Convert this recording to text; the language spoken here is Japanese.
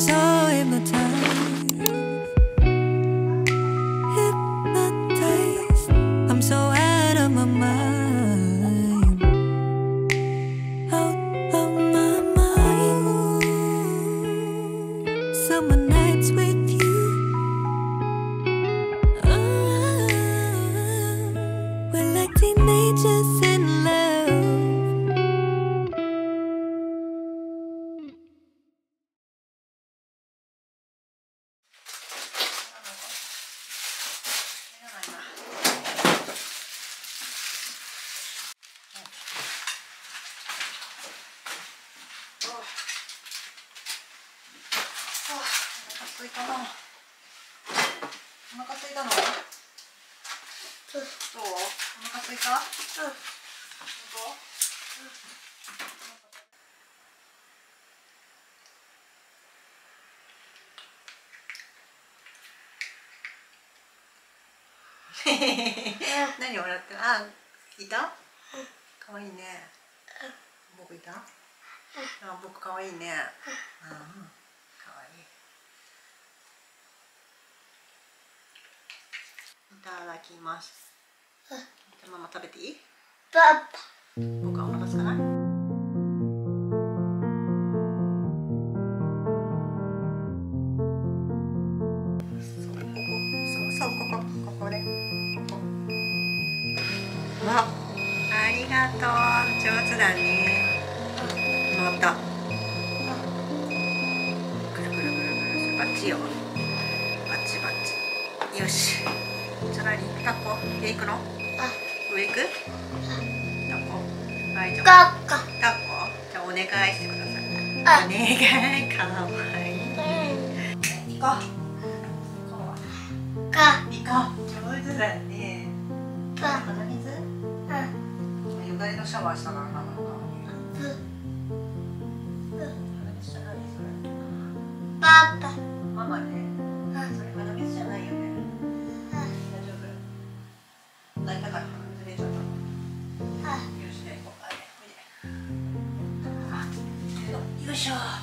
hands up. すいたな。お腹すいたの？どう？お腹すいた？うん。何笑ってる？あいた？かわいいね。僕いた？あ僕かわいいね。うん。かわいいいただきます。じゃあママ食べていい？僕はお腹すかない？ありがとう。上手だね。また。くるくるくるくるバッチよ。バッチバッチよしじゃあ何タコ上行くの？上行く？タコ。はいじゃあ。タコ。じゃあお願いしてください。お願い。かわいい。行こう。行こう。行こう。上手だね。鼻水？よだれのシャワーしたなお